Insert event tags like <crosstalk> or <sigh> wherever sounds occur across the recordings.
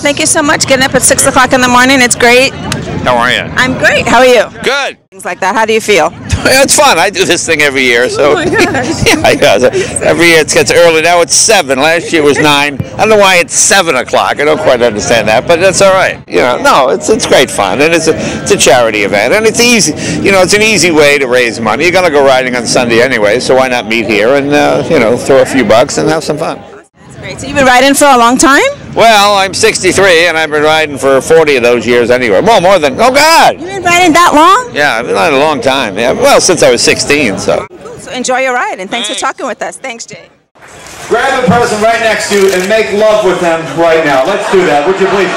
Thank you so much. Getting up at 6 o'clock in the morning, it's great. How are you? I'm great. How are you? Good. Things like that. How do you feel? <laughs> It's fun. I do this thing every year, so Oh my gosh. <laughs> yeah, I. Every year it gets early. Now it's seven. Last year was nine. I don't know why it's seven o'clock. I don't quite understand that, but that's all right. You know, no, it's it's great fun, and it's a it's a charity event, and it's easy. You know, it's an easy way to raise money. You're gonna go riding on Sunday anyway, so why not meet here and uh, you know throw a few bucks and have some fun. That's great. So you've been riding for a long time? Well, I'm 63, and I've been riding for 40 of those years anyway. Well, more than oh God. You've been riding that long? Yeah, I've been riding a long time. Yeah, well, since I was 16, so. Cool. So enjoy your ride, and thanks for talking with us. Thanks, Jay. Grab the person right next to you and make love with them right now. Let's do that, would you please?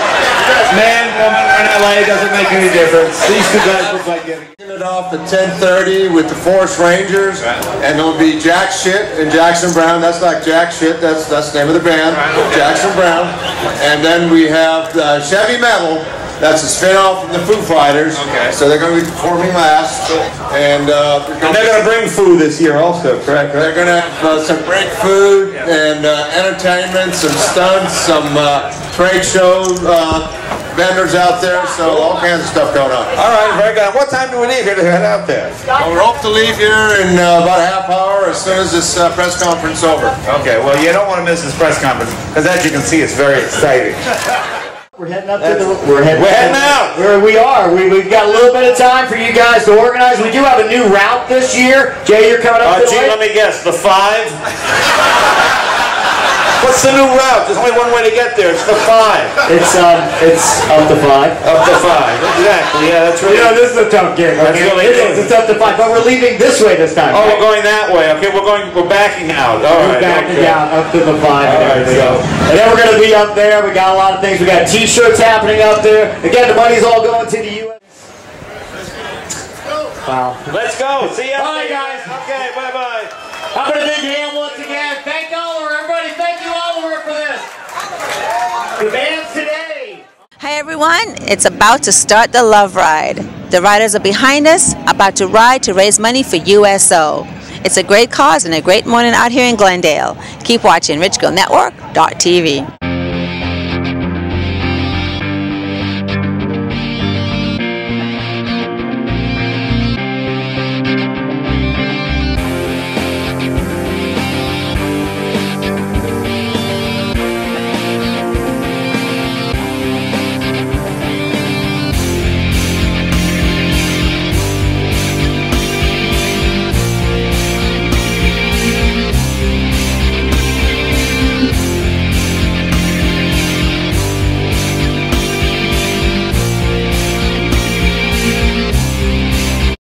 Man, woman, or in LA, doesn't make any difference. These two guys look like getting it off at 10:30 with the Forest Rangers, and it'll be Jack Shit and Jackson Browne. That's not Jack Shit. That's that's the name of the band, Jackson Browne. And then we have uh, Chevy Metal. That's a spin-off from the Foo Fighters. Okay. So they're going to be performing last, and uh, And they're gonna bring food this year also, correct? they're going to have uh, some great food and uh, entertainment, some stunts, some uh, trade show uh, vendors out there. So all kinds of stuff going on. All right, very good. What time do we leave here to head out there? Well, we hope to leave here in uh, about a half hour as soon as this uh, press conference is over. Okay, well, you don't want to miss this press conference, because as you can see, it's very exciting. <laughs> We're heading up to the. We're heading. We're heading out. Where we are. We we've got a little bit of time for you guys to organize. We do have a new route this year. Jay, you're coming up. Uh, to the gee, let me guess, the five? What's the new route? There's only one way to get there. It's the five. It's um. It's up to five. Up to five. Exactly. Yeah, that's really. Yeah, this is a tough gig. That's really It is. It's up to five, but we're leaving this way this time. Oh, right? we're going that way. Okay, we're going. We're backing out. All We're right. backing okay. down up to the five and All right, everything. so- And then we're gonna be up there. We got a lot of things. We got T-shirts happening up there. Again, the money's all going to the U.S. Wow. Let's go. See you. Bye, guys. Okay. Bye bye. Having a big hand once again. Thank Oliver, everybody. Thank you, Oliver, for this. Today. Hi everyone, it's about to start the Love Ride. The riders are behind us, about to ride to raise money for USO. It's a great cause and a great morning out here in Glendale. Keep watching RichGirlNetwork.tv.